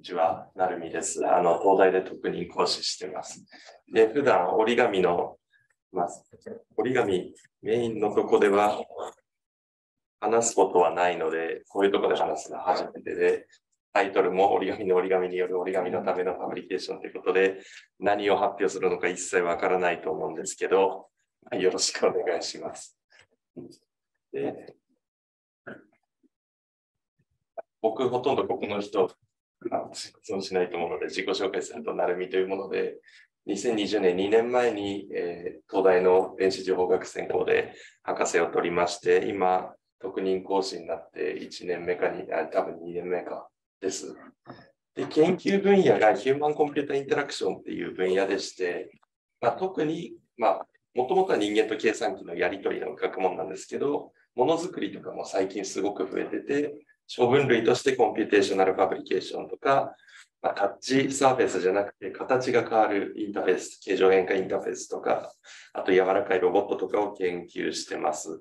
にちは、なるみです。あの、東大で特任講師してます。で、普段折り紙の、まあ、折り紙メインのとこでは話すことはないので、こういうとこで話すのは初めてで、タイトルも折り紙の折り紙による折り紙のためのファブリケーションということで、何を発表するのか一切わからないと思うんですけど、よろしくお願いします。で僕、ほとんどここの人、存しないと思うので、自己紹介すると、なるみというもので、2020年、2年前に、えー、東大の電子情報学専攻で博士を取りまして、今、特任講師になって1年目かに、あ多分2年目かです。で、研究分野がヒューマンコンピュータインタラクションっていう分野でして、まあ、特に、まあ、もともとは人間と計算機のやり取りの学問なんですけど、ものづくりとかも最近すごく増えてて、処分類として computational fabrication とか、まあ、 touch surface じゃなくて形が変わるインターフェース、形状変化インターフェースとか、あと柔らかいロボットとかを研究してます。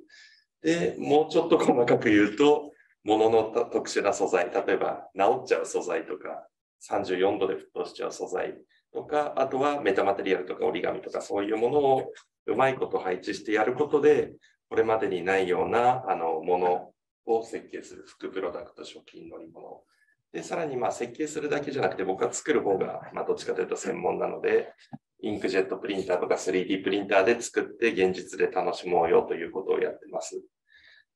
で、もうちょっと細かく言うと、ものの特殊な素材、例えば治っちゃう素材とか、34度で沸騰しちゃう素材とか、あとはメタマテリアルとか折り紙とかそういうものをうまいこと配置してやることで、これまでにないようなあのものを設計する服、プロダクト、食品乗り物。で、さらにまあ設計するだけじゃなくて、僕は作る方が、まあ、どっちかというと専門なので、インクジェットプリンターとか 3D プリンターで作って現実で楽しもうよということをやってます。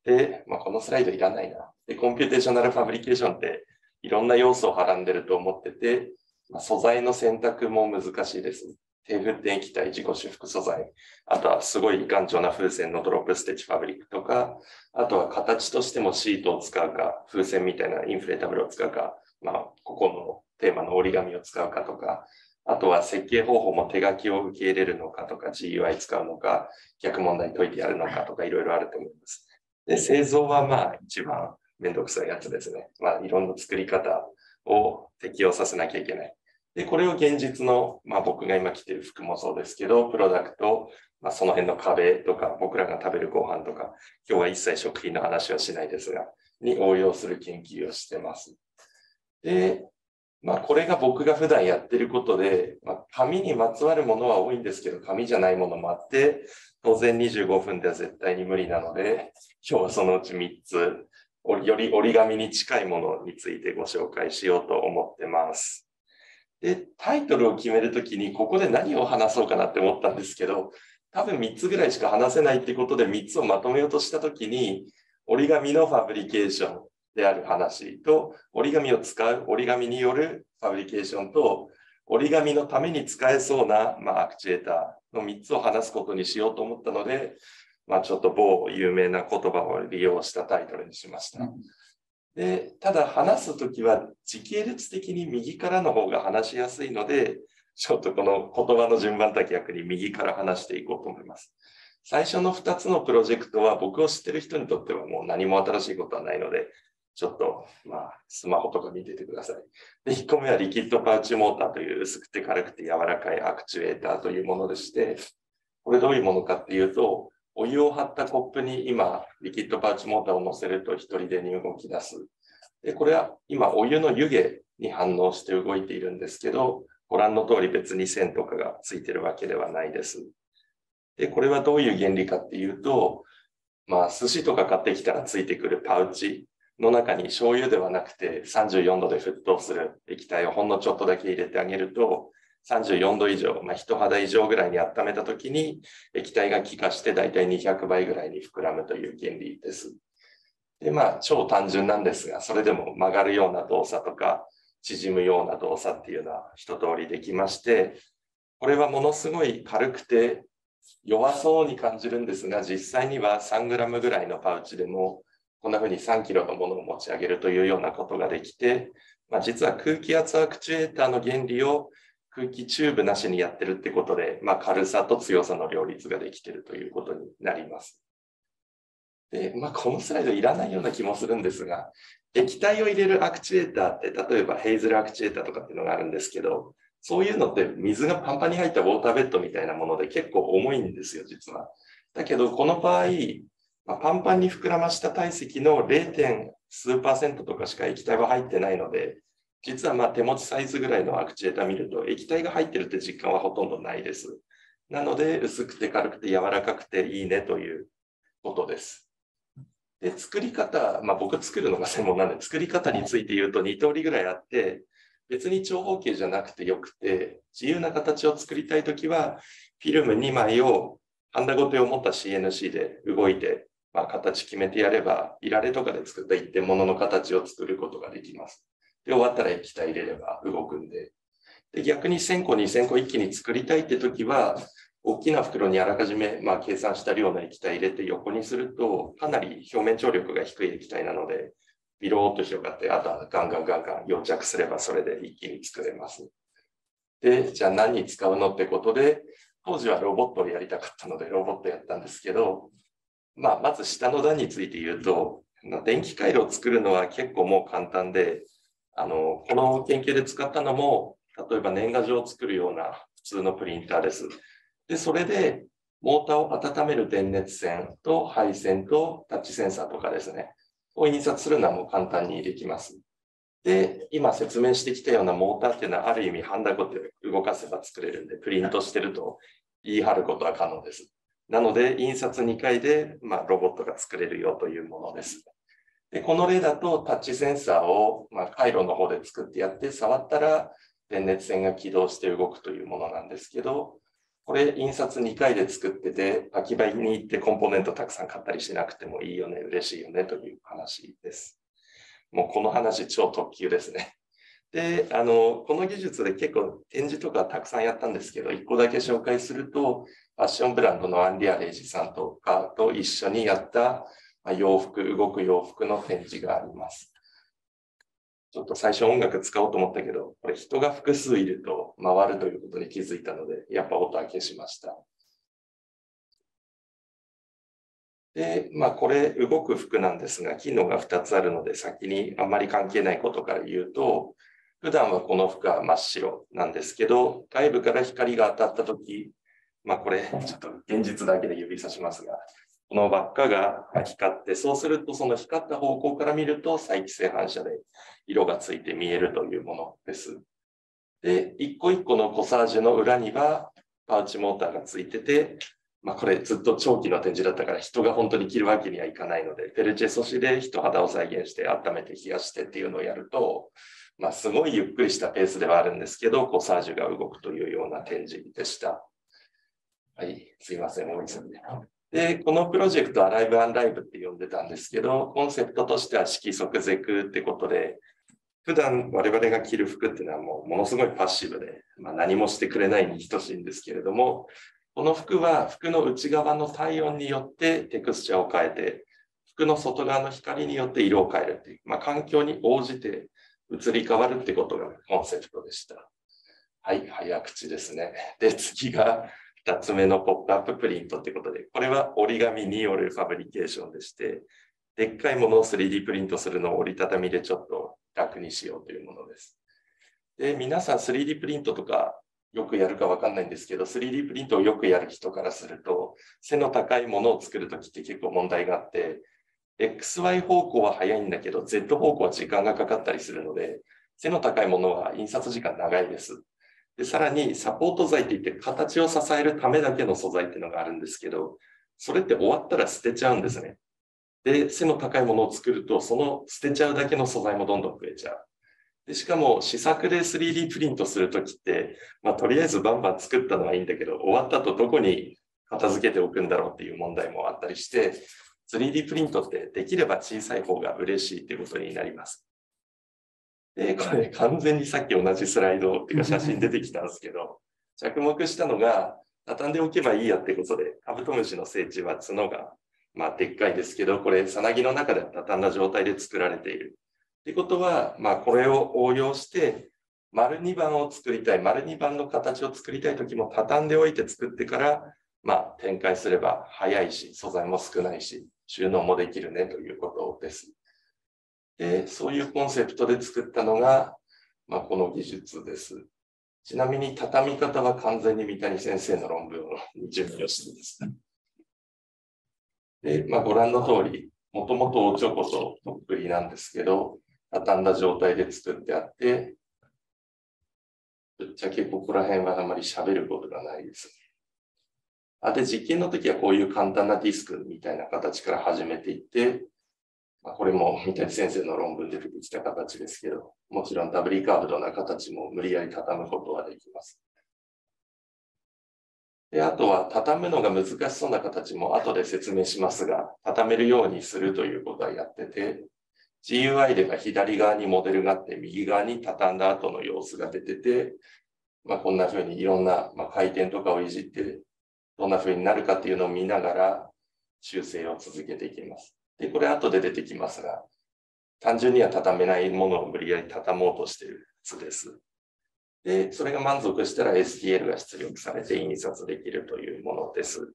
で、まあ、このスライドいらないな。で、 computational fabrication っていろんな要素をはらんでると思ってて、まあ、素材の選択も難しいです。低沸点液体自己修復素材、あとはすごい頑丈な風船のドロップステッチファブリックとか、あとは形としてもシートを使うか、風船みたいなインフレータブルを使うか、まあ、ここのテーマの折り紙を使うかとか、あとは設計方法も手書きを受け入れるのかとか、GUI 使うのか、逆問題解いてやるのかとか、いろいろあると思います。で、製造はまあ一番めんどくさいやつですね。まあいろんな作り方を適用させなきゃいけない。で、これを現実の、まあ僕が今着てる服もそうですけど、プロダクト、まあその辺の壁とか、僕らが食べるご飯とか、今日は一切食品の話はしないですが、に応用する研究をしてます。で、まあこれが僕が普段やってることで、まあ紙にまつわるものは多いんですけど、紙じゃないものもあって、当然25分では絶対に無理なので、今日はそのうち3つ、より折り紙に近いものについてご紹介しようと思ってます。で、タイトルを決めるときに、ここで何を話そうかなって思ったんですけど、多分3つぐらいしか話せないってことで3つをまとめようとしたときに、折り紙のファブリケーションである話と、折り紙を使う折り紙によるファブリケーションと、折り紙のために使えそうな、まあ、アクチュエーターの3つを話すことにしようと思ったので、まあ、ちょっと某有名な言葉を利用したタイトルにしました。で、ただ話すときは時系列的に右からの方が話しやすいので、ちょっとこの言葉の順番だけ逆に右から話していこうと思います。最初の2つのプロジェクトは僕を知ってる人にとってはもう何も新しいことはないので、ちょっと、まあ、スマホとか見ててください。で、1個目はリキッドパウチモーターという薄くて軽くて柔らかいアクチュエーターというものでして、これどういうものかっていうと、お湯を張ったコップに今、リキッドパウチモーターを乗せると一人でに動き出す。で、これは今、お湯の湯気に反応して動いているんですけど、ご覧の通り別に線とかがついてるわけではないです。で、これはどういう原理かっていうと、まあ、寿司とか買ってきたらついてくるパウチの中に醤油ではなくて34度で沸騰する液体をほんのちょっとだけ入れてあげると、34度以上、まあ、人肌以上ぐらいに温めたときに液体が気化してだいたい200倍ぐらいに膨らむという原理です。で、まあ、超単純なんですが、それでも曲がるような動作とか、縮むような動作っていうのは一通りできまして、これはものすごい軽くて弱そうに感じるんですが、実際には3グラムぐらいのパウチでも、こんな風に3キロのものを持ち上げるというようなことができて、まあ、実は空気圧アクチュエーターの原理を空気チューブなしにやってるってことで、まあ、軽さと強さの両立ができてるということになります。で、まあ、このスライドいらないような気もするんですが、液体を入れるアクチュエーターって、例えばヘイズルアクチュエーターとかっていうのがあるんですけど、そういうのって水がパンパンに入ったウォーターベッドみたいなもので結構重いんですよ、実は。だけど、この場合、まあ、パンパンに膨らました体積の 0. 数パーセントとかしか液体は入ってないので、実はま手持ちサイズぐらいのアクチュエーター見ると液体が入ってるって実感はほとんどないです。なので薄くて軽くて柔らかくていいねということです。で作り方、まあ、僕作るのが専門なんで作り方について言うと2通りぐらいあって別に長方形じゃなくてよくて自由な形を作りたいときはフィルム2枚をハンダごてを持った CNC で動いて、まあ、形決めてやればいられとかで作った一点物の形を作ることができます。で、終わったら液体入れれば動くんで。で、逆に1000個、2000個一気に作りたいって時は、大きな袋にあらかじめ、まあ、計算した量の液体入れて横にすると、かなり表面張力が低い液体なので、ビローっと広がって、あとはガンガンガンガン溶着すればそれで一気に作れます。で、じゃあ何に使うのってことで、当時はロボットをやりたかったのでロボットやったんですけど、まあ、まず下の段について言うと、電気回路を作るのは結構もう簡単で、あの、この研究で使ったのも、例えば年賀状を作るような普通のプリンターです。で、それで、モーターを温める電熱線と配線とタッチセンサーとかですね、を印刷するのはもう簡単にできます。で、今説明してきたようなモーターっていうのはある意味ハンダゴテ動かせば作れるんで、プリントしてると言い張ることは可能です。なので、印刷2回で、まあ、ロボットが作れるよというものです。で、この例だとタッチセンサーを、まあ、回路の方で作ってやって、触ったら電熱線が起動して動くというものなんですけど、これ印刷2回で作ってて、空き場に行ってコンポーネントたくさん買ったりしなくてもいいよね、嬉しいよねという話です。もうこの話超特急ですね。で、あの、この技術で結構展示とかたくさんやったんですけど、1個だけ紹介すると、ファッションブランドのアンリア・レイジさんとかと一緒にやったあ洋服、動く洋服の展示があります。ちょっと最初音楽使おうと思ったけど、これ人が複数いると回るということに気づいたので、やっぱ音は消しました。で、まあこれ動く服なんですが、機能が2つあるので、先にあんまり関係ないことから言うと、普段はこの服は真っ白なんですけど、外部から光が当たったとき、まあこれ、ちょっと現実だけで指さしますが、この輪っかが光って、そうするとその光った方向から見ると再帰性反射で色がついて見えるというものです。で、一個一個のコサージュの裏にはパウチモーターがついてて、まあこれずっと長期の展示だったから人が本当に着るわけにはいかないので、ペルチェ素子で人肌を再現して温めて冷やしてっていうのをやると、まあすごいゆっくりしたペースではあるんですけど、コサージュが動くというような展示でした。はい、すいません、大急ぎで。で、このプロジェクトはライブアンライブって呼んでたんですけど、コンセプトとしては色即是空ってことで、普段我々が着る服っていうのはもうものすごいパッシブで、まあ、何もしてくれないに等しいんですけれども、この服は服の内側の体温によってテクスチャーを変えて、服の外側の光によって色を変えるっていう、まあ、環境に応じて移り変わるってことがコンセプトでした。はい、早口ですね。で、次が2つ目のポップアッププリントってことで、これは折り紙によるファブリケーションでして、でっかいものを 3D プリントするのを折りたたみでちょっと楽にしようというものです。で、皆さん 3D プリントとかよくやるかわかんないんですけど、3D プリントをよくやる人からすると、背の高いものを作るときって結構問題があって、XY 方向は早いんだけど、Z 方向は時間がかかったりするので、背の高いものは印刷時間長いです。で、さらにサポート材って言って形を支えるためだけの素材っていうのがあるんですけど、それって終わったら捨てちゃうんですね。で、背の高いものを作ると、その捨てちゃうだけの素材もどんどん増えちゃう。で、しかも試作で 3D プリントするときって、まあとりあえずバンバン作ったのはいいんだけど、終わった後どこに片付けておくんだろうっていう問題もあったりして、3D プリントってできれば小さい方が嬉しいっていうことになります。で、これ完全にさっき同じスライドっていうか写真出てきたんですけど、着目したのが、畳んでおけばいいやってことで、カブトムシの聖地は角が、まあ、でっかいですけど、これ、さなぎの中で畳んだ状態で作られている。ってことは、まあ、これを応用して、丸2番を作りたい、丸2番の形を作りたいときも畳んでおいて作ってから、まあ、展開すれば早いし、素材も少ないし、収納もできるねということです。で、そういうコンセプトで作ったのが、まあ、この技術です。ちなみに畳み方は完全に三谷先生の論文に準備をしています。で、まあ、ご覧の通り、もともとおちょこととっぷりなんですけど、畳んだ状態で作ってあって、ぶっちゃけここら辺はあまり喋ることがないです。あで、実験の時はこういう簡単なディスクみたいな形から始めていって、まあ、これも三谷先生の論文で出てきた形ですけど、もちろんダブリーカーブドな形も無理やり畳むことはできます。で、あとは畳むのが難しそうな形も後で説明しますが、畳めるようにするということはやってて、GUI では左側にモデルがあって、右側に畳んだ後の様子が出てて、まあ、こんな風にいろんな、ま、回転とかをいじって、どんな風になるかっていうのを見ながら修正を続けていきます。で、これ後で出てきますが、単純には畳めないものを無理やり畳もうとしている図です。で、それが満足したら STL が出力されて印刷できるというものです。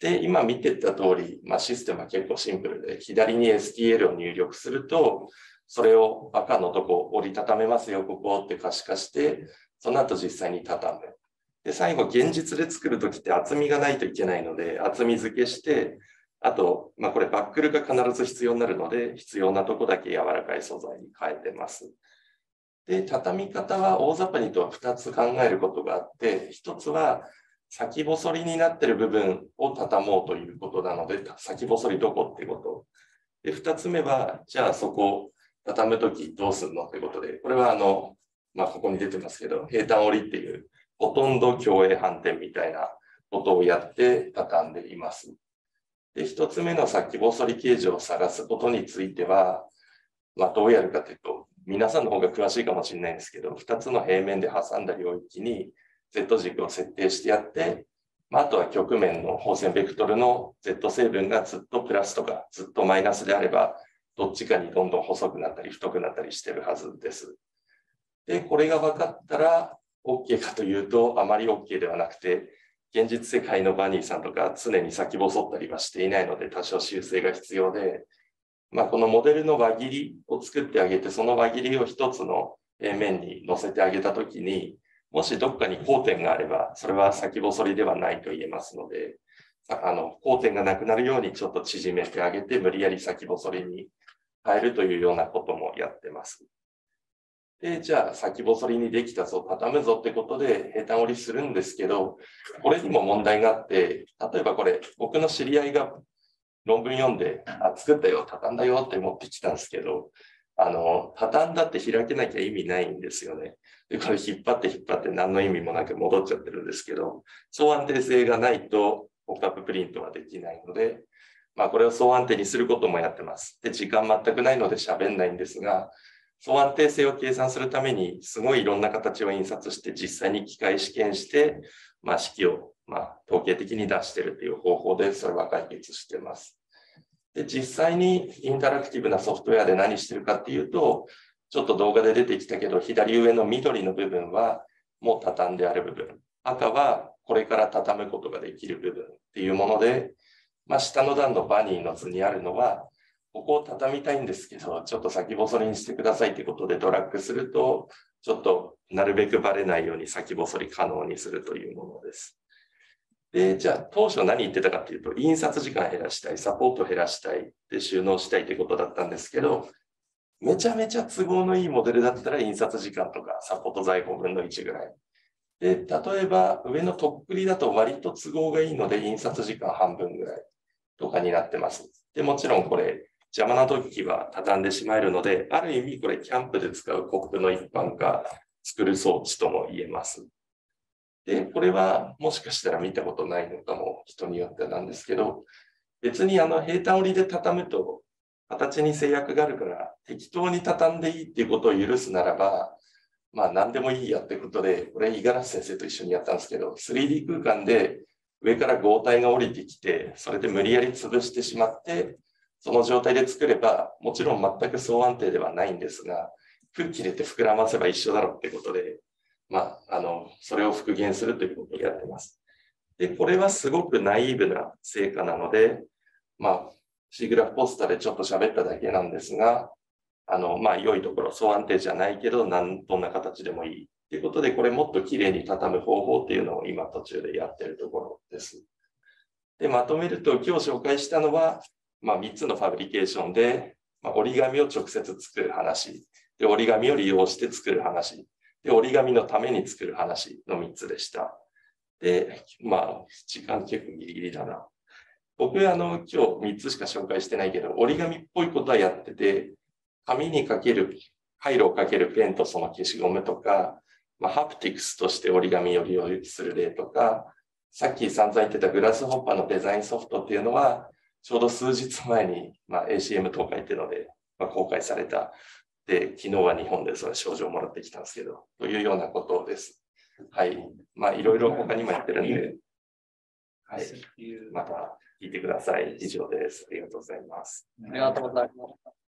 で、今見てた通り、まあ、システムは結構シンプルで、左に STL を入力すると、それを赤のとこ折りたためますよ、ここって可視化して、その後実際に畳む。で、最後、現実で作るときって厚みがないといけないので、厚み付けして、あと、まあ、これバックルが必ず必要になるので、必要なとこだけ柔らかい素材に変えてます。で、畳み方は大雑把にとは2つ考えることがあって、1つは先細りになってる部分を畳もうということなので、先細りどこってこと。で、2つ目は、じゃあそこを畳むときどうするのってことで、これはあの、まあ、ここに出てますけど、平坦折りっていう、ほとんど共栄反転みたいなことをやって畳んでいます。で、一つ目の先細り形状を探すことについては、まあ、どうやるかというと、皆さんの方が詳しいかもしれないんですけど、二つの平面で挟んだ領域に Z 軸を設定してやって、まあ、あとは曲面の放線ベクトルの Z 成分がずっとプラスとかずっとマイナスであれば、どっちかにどんどん細くなったり太くなったりしてるはずです。で、これが分かったら OK かというと、あまり OK ではなくて、現実世界のバニーさんとか常に先細ったりはしていないので多少修正が必要で、まあ、このモデルの輪切りを作ってあげて、その輪切りを一つの面に乗せてあげたときに、もしどっかに交点があれば、それは先細りではないと言えますので、あの、交点がなくなるようにちょっと縮めてあげて、無理やり先細りに変えるというようなこともやってます。で、じゃあ先細りにできたぞ、畳むぞってことで平坦折りするんですけど、これにも問題があって、例えばこれ、僕の知り合いが論文読んで、あ、作ったよ、畳んだよって持ってきたんですけど、あの、畳んだって開けなきゃ意味ないんですよね。で、これ引っ張って引っ張って何の意味もなく戻っちゃってるんですけど、相安定性がないと、ポップアッププリントはできないので、まあこれを相安定にすることもやってます。で、時間全くないので喋んないんですが、相安定性を計算するために、すごいいろんな形を印刷して、実際に機械試験して、まあ、式を、まあ、統計的に出しているという方法で、それは解決してます。で、実際にインタラクティブなソフトウェアで何してるかっていうと、ちょっと動画で出てきたけど、左上の緑の部分はもう畳んである部分。赤はこれから畳むことができる部分っていうもので、まあ、下の段のバニーの図にあるのは、ここを畳みたいんですけど、ちょっと先細りにしてくださいということでドラッグすると、ちょっとなるべくバレないように先細り可能にするというものです。で、じゃあ当初何言ってたかっていうと、印刷時間減らしたい、サポート減らしたい、で収納したいということだったんですけど、めちゃめちゃ都合のいいモデルだったら印刷時間とかサポート在庫分の1ぐらい。で、例えば上のとっくりだと割と都合がいいので印刷時間半分ぐらいとかになってます。で、もちろんこれ邪魔な時は畳んでしまえるので、ある意味これキャンプで使うコップの一般化作る装置とも言えます。で、これはもしかしたら見たことないのかも人によってなんですけど、別にあの平坦折りで畳むと形に制約があるから適当に畳んでいいっていうことを許すならば、まあ何でもいいやってことで、これ五十嵐先生と一緒にやったんですけど、3D 空間で上から合体が降りてきて、それで無理やり潰してしまって、その状態で作れば、もちろん全く相安定ではないんですが、空気入れて膨らませば一緒だろうってことで、まあ、あの、それを復元するということをやってます。で、これはすごくナイーブな成果なので、まあ、シーグラフポスターでちょっと喋っただけなんですが、あの、まあ、良いところ、相安定じゃないけど、なん、どんな形でもいい。ということで、これもっと綺麗に畳む方法っていうのを今途中でやってるところです。で、まとめると今日紹介したのは、まあ、3つのファブリケーションで、まあ、折り紙を直接作る話、で、折り紙を利用して作る話、で、折り紙のために作る話の3つでした。で、まあ、時間結構ギリギリだな。僕、あの、今日3つしか紹介してないけど、折り紙っぽいことはやってて、紙にかける、回路をかけるペンとその消しゴムとか、まあ、ハプティクスとして折り紙を利用する例とか、さっき散々言ってたグラスホッパーのデザインソフトっていうのは、ちょうど数日前に、まあ、ACM 東海っていうので、まあ、公開された。で、昨日は日本でその症状をもらってきたんですけど、というようなことです。はい。まあ、いろいろ他にもやってるんで、はい。また聞いてください。以上です。ありがとうございます。ありがとうございます。